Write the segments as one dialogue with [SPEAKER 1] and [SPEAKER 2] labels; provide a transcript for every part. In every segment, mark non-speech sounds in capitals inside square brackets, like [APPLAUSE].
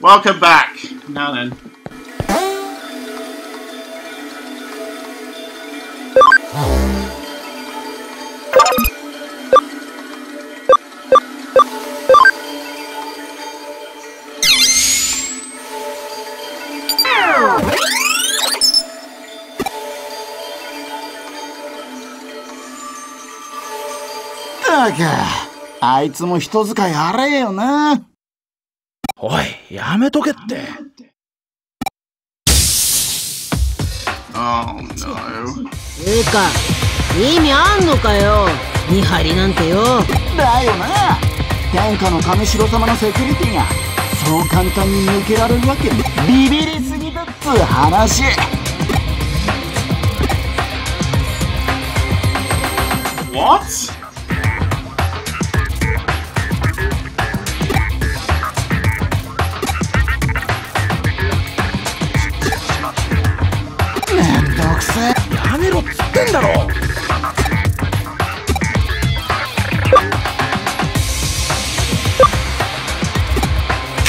[SPEAKER 1] Welcome back. Now then.
[SPEAKER 2] Ugh. あいつも人使い荒えよな。
[SPEAKER 3] おい、やめとけって。
[SPEAKER 1] Oh no.
[SPEAKER 4] つうか意味あんのかよ見張りなんてよ
[SPEAKER 2] だよな。天下の神城様のセキュリティがそう簡単に抜けられるわけねビビりすぎだっつう話。
[SPEAKER 1] What?
[SPEAKER 3] ってんだろ。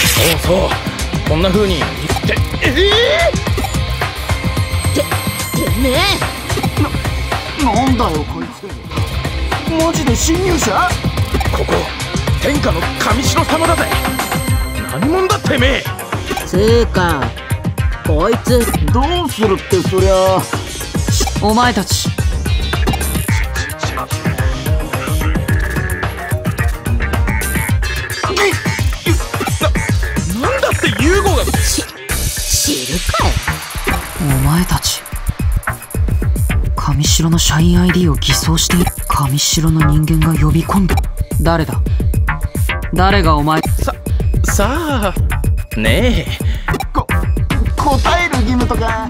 [SPEAKER 3] そうそう。こんな風に言って。ええ
[SPEAKER 4] てめえ
[SPEAKER 2] なんだよこいつ。マジで侵入者？
[SPEAKER 3] ここ、天下の神城様だぜ。何者だてめえ。
[SPEAKER 4] つうかこいつ
[SPEAKER 2] どうするってそりゃ。
[SPEAKER 4] お前たち
[SPEAKER 3] なんだってユーゴが。
[SPEAKER 4] 知るかよ
[SPEAKER 5] お前たち神城の社員 ID を偽装して神城の人間が呼び込んだ誰だ？誰がお前？
[SPEAKER 3] さ、さあ。ねえ。
[SPEAKER 2] こ答える義務とか。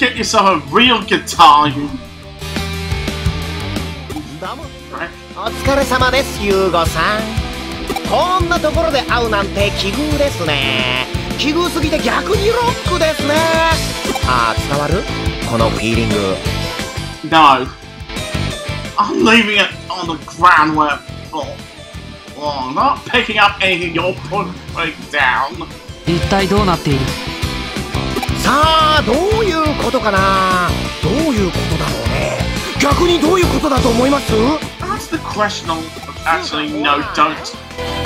[SPEAKER 1] Get yourself a real guitar, you.
[SPEAKER 6] どうも
[SPEAKER 1] Right?
[SPEAKER 6] お疲れ様ですユーゴさんこんなところで会うなんて奇遇ですね奇遇すぎて逆にロックですねあー伝わるこのフィーリング
[SPEAKER 1] No. I'm leaving it on the ground where. Oh, oh, I'm not picking up anything you're putting down.
[SPEAKER 5] 一体どうなっている
[SPEAKER 6] さあどういうことかな？どういうことだろうね？逆にどういうことだと思います
[SPEAKER 1] ？That's the question of actually no, don't.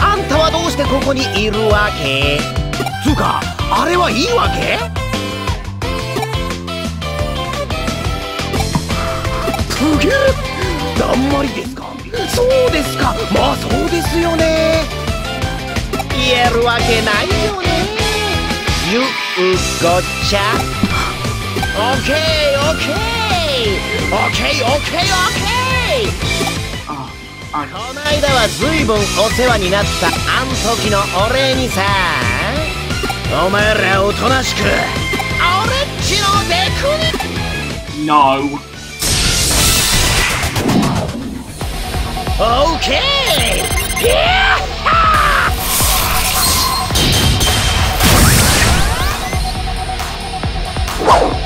[SPEAKER 6] あんたはどうしてここにいるわけ？つうかあれはいいわけ？すげえだんまりですか？そうですか。まあそうですよね。言えるわけないよねごちゃオッケーオッケーオッケーオッケーオッケー
[SPEAKER 1] Oh,
[SPEAKER 6] こないだはずいぶんお世話になったあん時のお礼にさ。お前らおとなしく。俺っちのデクに
[SPEAKER 1] no.
[SPEAKER 6] オー Whoa!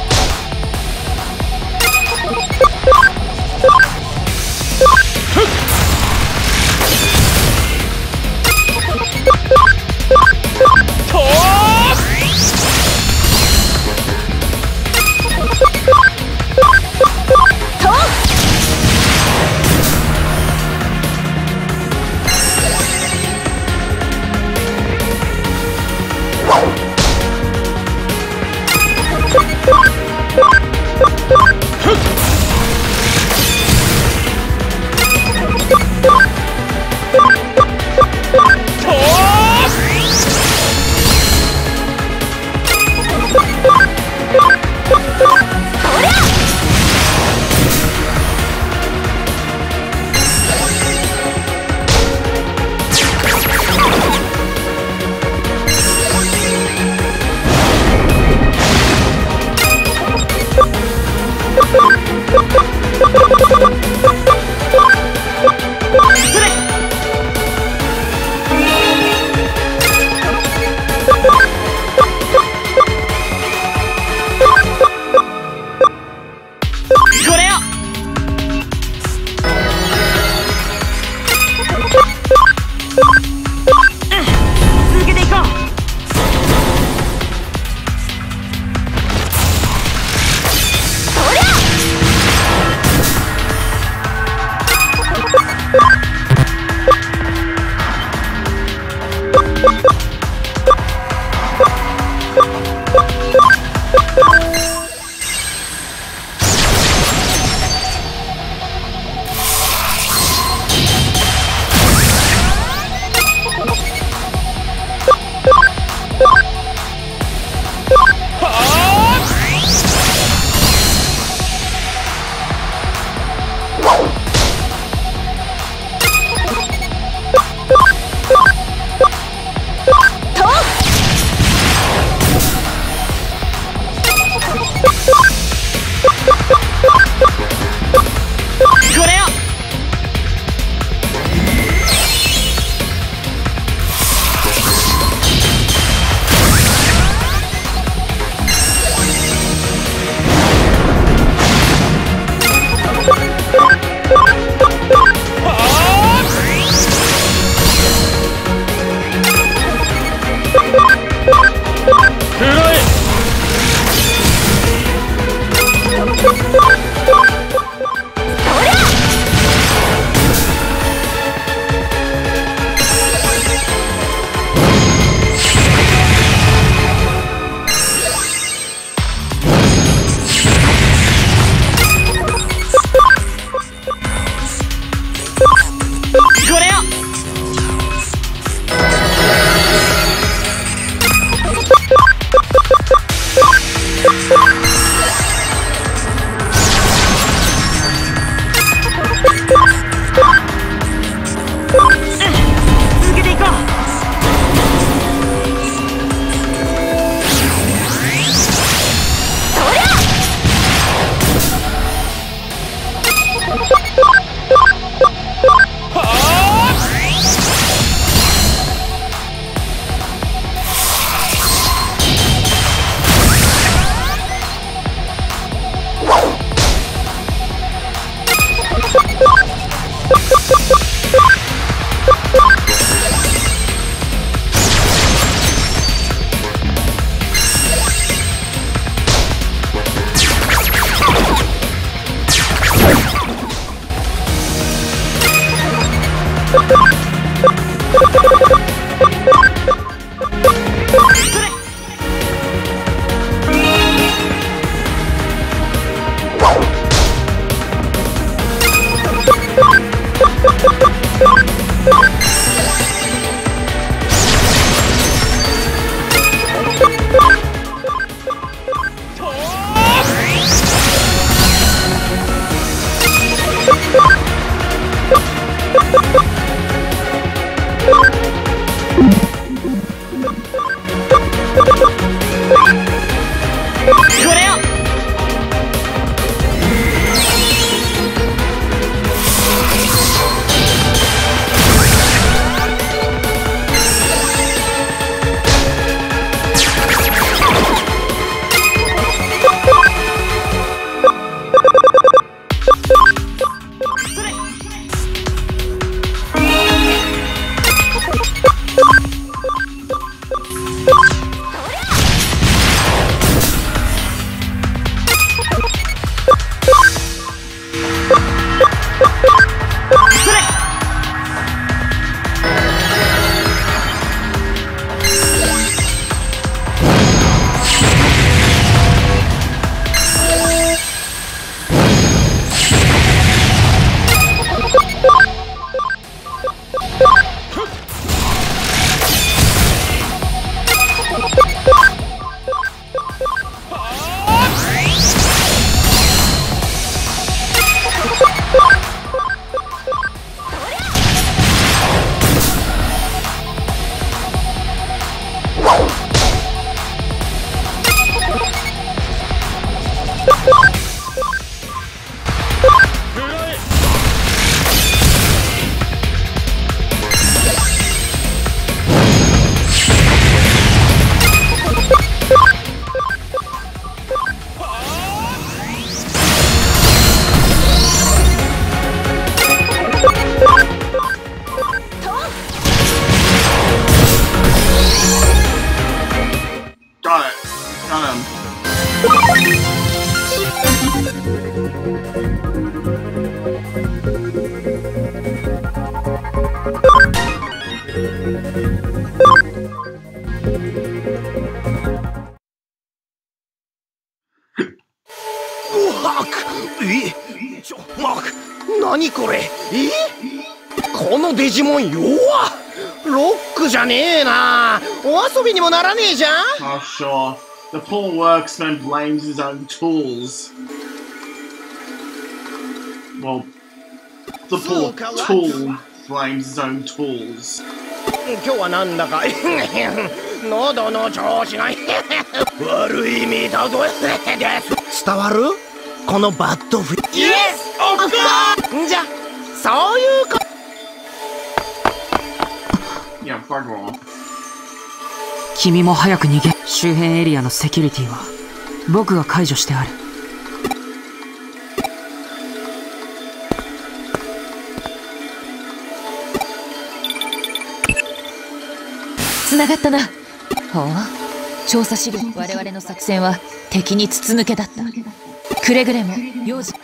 [SPEAKER 6] on?
[SPEAKER 1] Oh, sure. The poor worksman blames his own tools. Well, the poor tool blames his own tools.
[SPEAKER 6] 今日はなんだか喉の調子が悪い見たとです伝わるこのバッドフ
[SPEAKER 1] ィ [LAUGHS] [LAUGHS] [LAUGHS] Yes.
[SPEAKER 5] 君も早く逃げ周辺エリアのセキュリティは僕が解除してある。
[SPEAKER 7] 繋がったな。ほう。調査資料。我々の作戦は敵に筒抜けだった。くれぐれも用心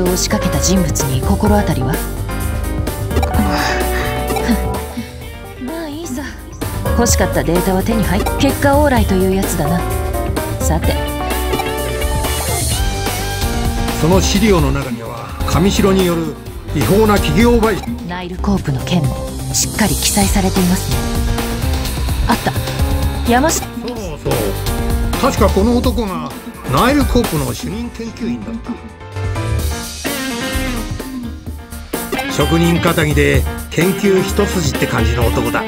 [SPEAKER 7] 盗聴を仕掛けた人物に心当たりは？まあいいさ。欲しかったデータは手に入っ結果オーライというやつだな。さて。
[SPEAKER 8] その資料の中には上白による違法な企業買収。
[SPEAKER 7] ナイルコープの件もしっかり記載されていますね。あった。山下。
[SPEAKER 8] そうそう。確かこの男がナイルコープの主任研究員だった職人かたぎで研究一筋って感じの男だ。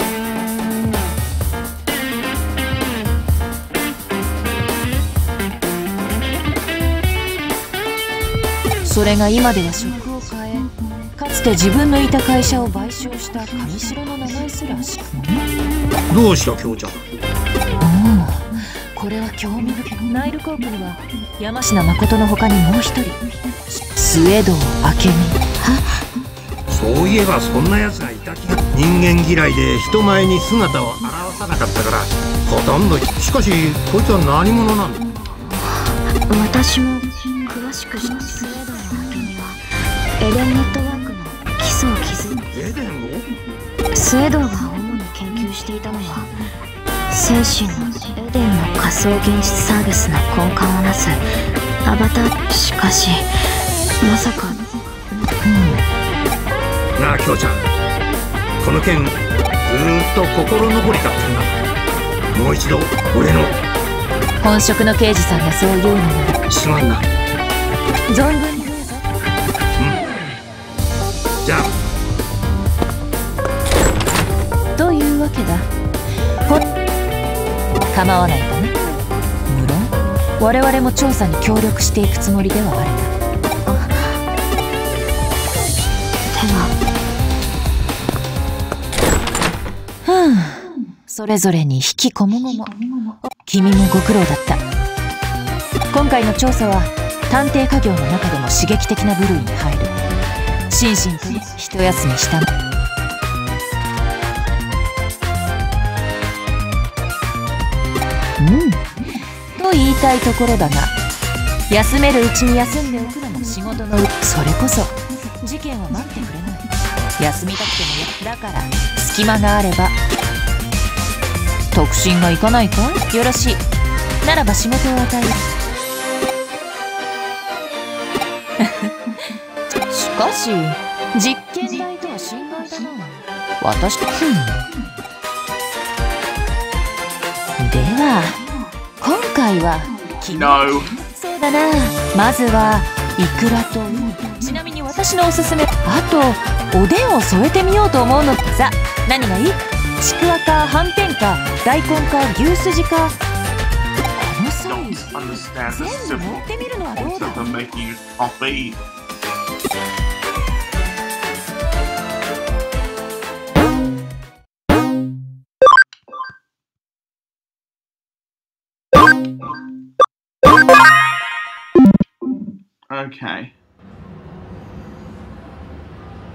[SPEAKER 7] それが今では職を変えかつて自分のいた会社を買収した上白の名前すらしく
[SPEAKER 8] どうした京ちゃん。
[SPEAKER 7] これは興味深い。ナイルコープには山科誠の他にもう一人。末堂明美
[SPEAKER 8] そういえばそんな奴がいた気が人間嫌いで人前に姿を現さなかったからほとんどしかしこいつは何者なんだ？
[SPEAKER 9] 私も詳しく知ってスウェードの明美はエデンネットワークの基礎を築い
[SPEAKER 8] エデンを
[SPEAKER 9] スウェーが主に研究していたのは精神のエデンの仮想現実サービスの根幹をなすアバターしかしまさか
[SPEAKER 8] なあ京ちゃん。この件ずーっと心残りだったんだもう一度俺の。
[SPEAKER 7] 本職の刑事さんがそう言うのなら。
[SPEAKER 8] すまんな。
[SPEAKER 7] 存分にどうぞ。
[SPEAKER 8] じゃあ。
[SPEAKER 7] というわけだ。ほ構わないかな無論。我々も調査に協力していくつもりではある
[SPEAKER 9] 手
[SPEAKER 7] それぞれに引きこもごも君もご苦労だった。今回の調査は探偵家業の中でも刺激的な部類に入る。心身とも一休みしたうん。と言いたいところだが休めるうちに休んでおくのも仕事のうそれこそ事件は待ってくれない。休みたくてもだから隙間があれば特進がいかないかよろしい。ならば仕事を与える [LAUGHS] しかし実験台とは心外だな。私ふん。では今回は君
[SPEAKER 1] No.
[SPEAKER 7] そうだな。まずはイクラとちなみに私のおすすめ。あとおでんを添えてみようと思うの。さ何がいい？ちくわかはんぺんか大根か。牛すじかこの
[SPEAKER 1] サイズ。
[SPEAKER 7] 全部持ってみるのはどうだ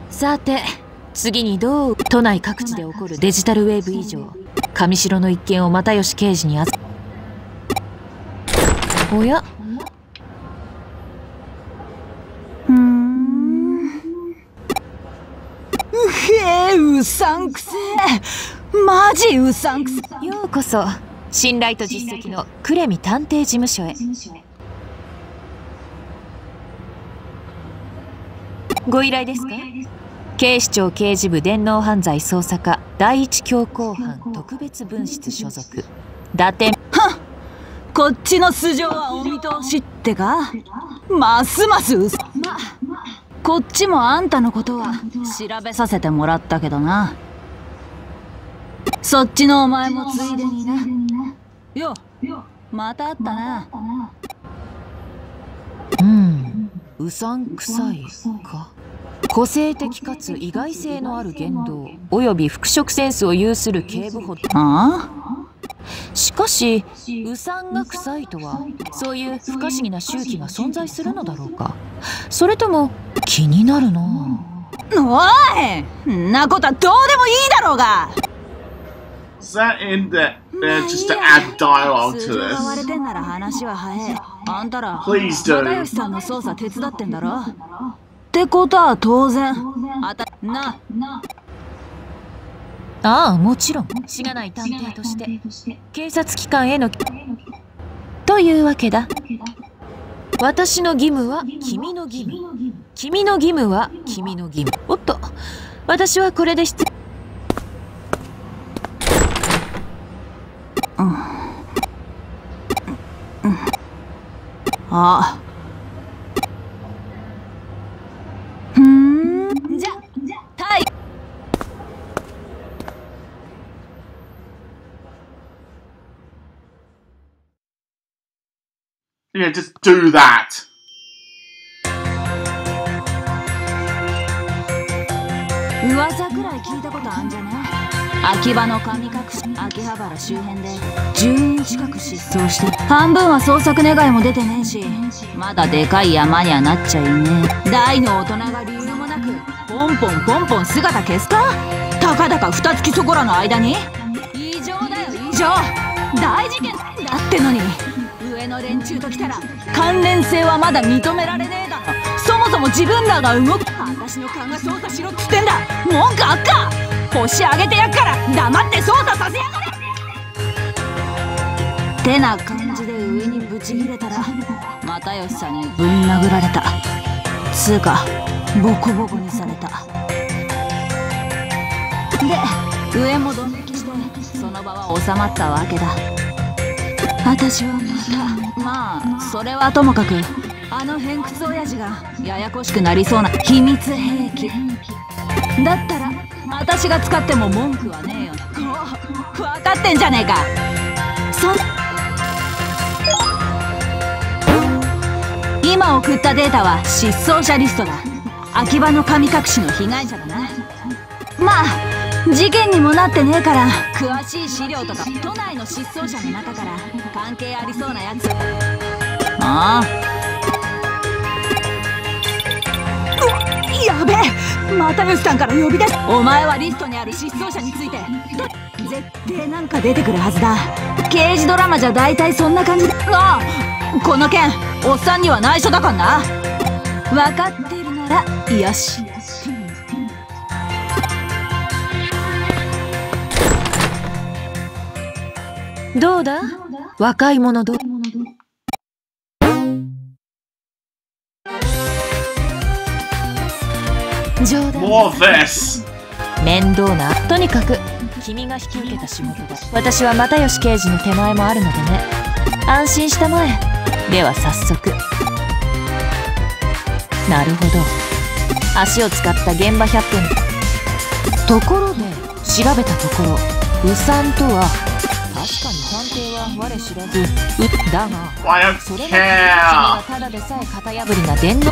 [SPEAKER 7] さて。次にどう都内各地で起こるデジタルウェーブ以上上白の一件を又吉刑事にあずおや？
[SPEAKER 5] うへえうさんくせえ。マジうさんくせ
[SPEAKER 7] ようこそ信頼と実績のクレミ探偵事務所へ。ご依頼ですか？警視庁刑事部電脳犯罪捜査課第一強行犯特別分室所属。伊達。
[SPEAKER 10] こっちの素性はお見通しってか。ますます嘘。ま。こっちもあんたのことは調べさせてもらったけどな。そっちのお前もついでにな。よまた会ったな。
[SPEAKER 7] うん。うさんくさいか個性的かつ意外性のある言動および服飾センスを有する警部補
[SPEAKER 10] あ
[SPEAKER 7] しかしうさんが臭いとはそういう不可思議な周期が存在するのだろうか。それとも気になるな
[SPEAKER 10] おいんなことはどうでもいいだろうが。
[SPEAKER 1] Is that in the uh, just to add dialogue
[SPEAKER 10] 素
[SPEAKER 1] to this?
[SPEAKER 10] 割れてんなら話は早えあんたら
[SPEAKER 1] Please do.
[SPEAKER 10] ってことは当然。あたな
[SPEAKER 7] ああもちろん。しがない探偵として。警察機関へのというわけだ。私の義務は君の義務。君の義務は君の義務。おっと。私はこれで失
[SPEAKER 10] あ。ふ
[SPEAKER 1] Yeah, just do that.
[SPEAKER 10] 噂くらい聞いたことあんじゃね秋葉の神隠し秋葉原周辺で10人近く失踪して半分は捜索願いも出てねえしまだでかい山にはなっちゃいねえ大の大人が理由もなくポンポンポンポン姿消すかたかだか二月そこらの間に異常だよ異常大事件だってのに連中と来たら関連性はまだ認められねえだろ。そもそも自分らが動く私の勘が操作しろっつってんだ。文句あっか。星上げてやっから黙って操作させやがれ。てな感じで上にブチギレたら又吉さんにぶん殴られた。つうかボコボコにされた。で上もドン引きしてその場は収まったわけだ。私はそれはともかくあの偏屈親父がややこしくなりそうな秘密兵器。だったら私が使っても文句はねえよ分かってんじゃねえか。そ今送ったデータは失踪者リストだ。秋葉の神隠しの被害者だな。まあ事件にもなってねえから詳しい資料とか都内の失踪者の中から関係ありそうなやつ。ああうわやべえ又吉さんから呼び出しお前はリストにある失踪者について。絶対なんか出てくるはずだ。刑事ドラマじゃ大体そんな感じだ。ああこの件おっさんには内緒だかんな。分かってるならよし。
[SPEAKER 7] どうだ？若い者ど談
[SPEAKER 1] More of this.
[SPEAKER 7] 面倒なとにかく君が引き受けた仕事。だ私は又吉刑事の手前もあるのでね。安心したまえ。では早速。なるほど。足を使った現場100分ところで調べたところウサンとは確かに探偵は我知らず。うだがそれが.ただでさえ型破りな電動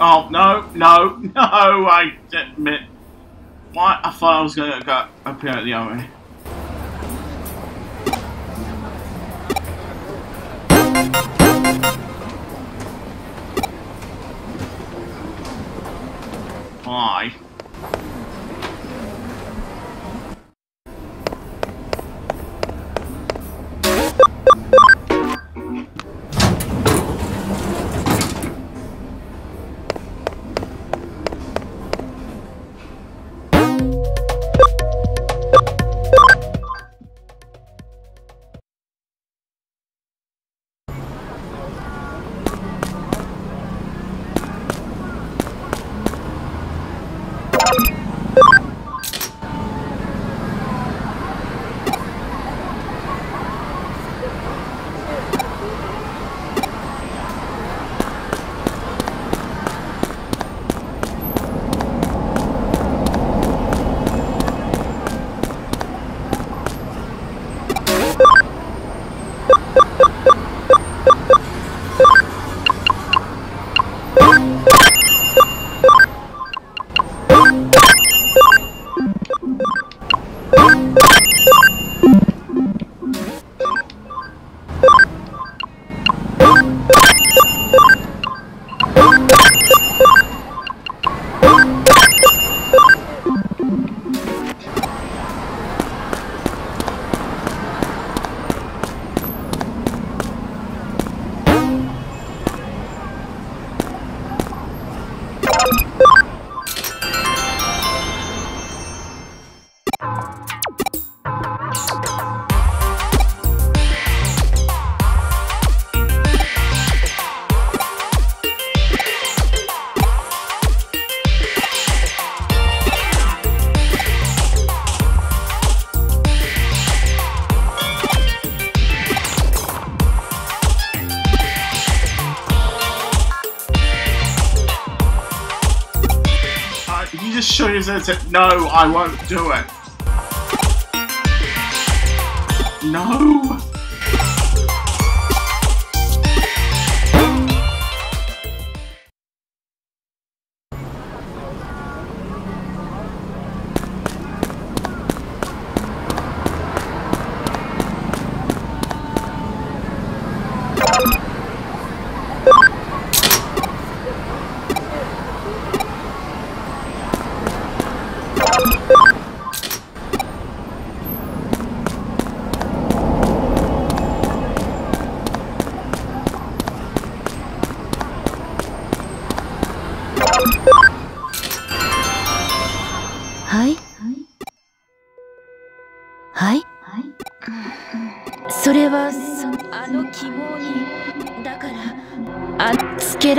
[SPEAKER 1] Oh, no, no, [LAUGHS] no, I admit. Why? I thought I was going to go up here at the other way. Said No, I won't do it. No.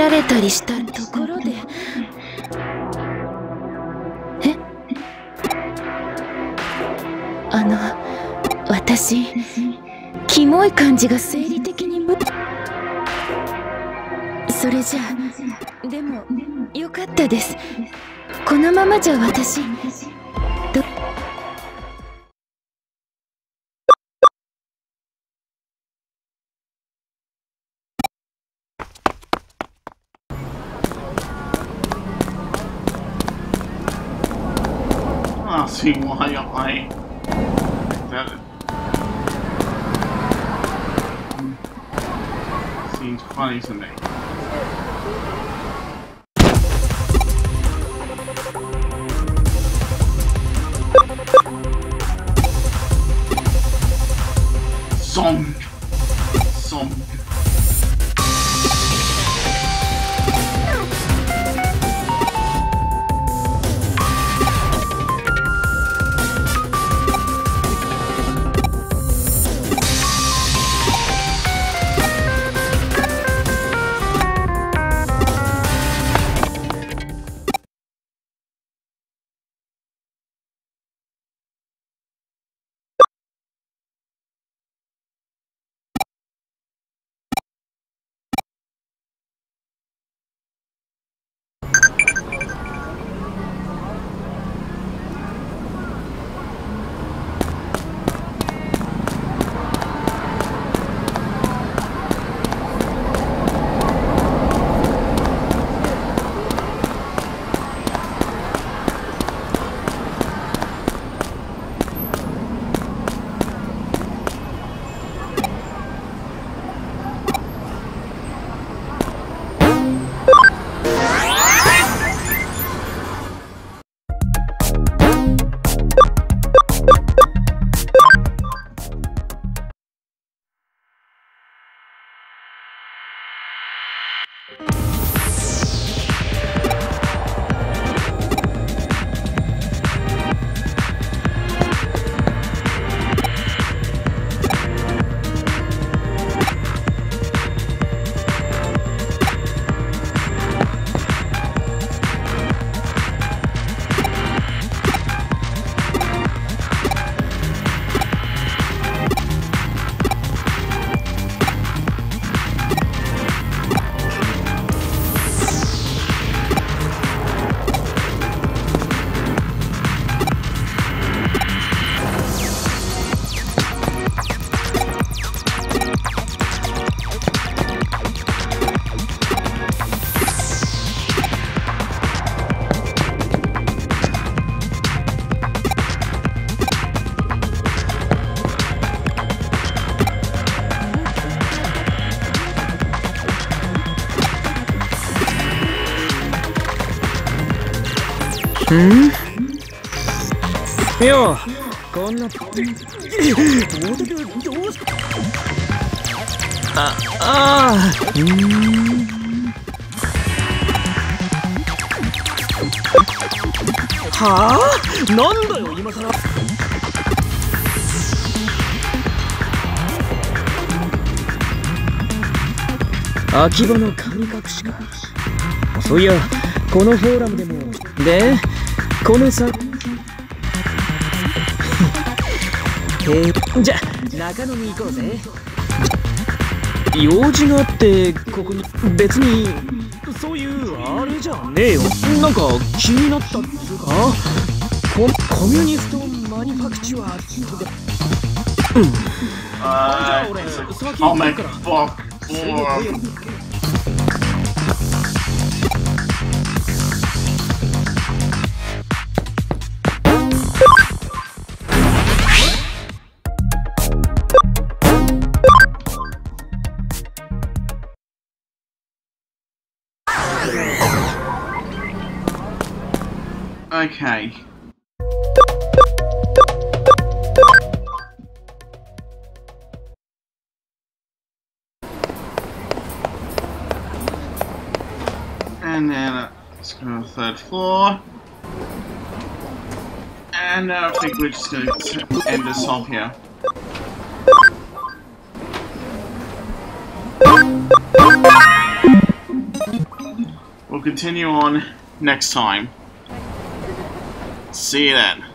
[SPEAKER 7] られたりしたところで。え？あの私キモい感じが生理的にむそれじゃあでもよかったです。このままじゃ私
[SPEAKER 1] see why I. That seems funny to me. Song.
[SPEAKER 3] んいやこんなあああうん。はあ。なんだよ今さら秋葉の神隠しか。そういやこのフォーラムでも。でこのさえー、じゃ中野に行こうぜ。用事があってここに別にそういうあれじゃねえよ。なんか気になったっつうかココミュニストマニファクチュアーでうん。じゃあ
[SPEAKER 1] Uh,
[SPEAKER 3] 俺先行くから.
[SPEAKER 1] Okay. And then uh, let's go to the third floor. And uh, I think we're just going to end this off here. We'll continue on next time. See you then.